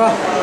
Sudah.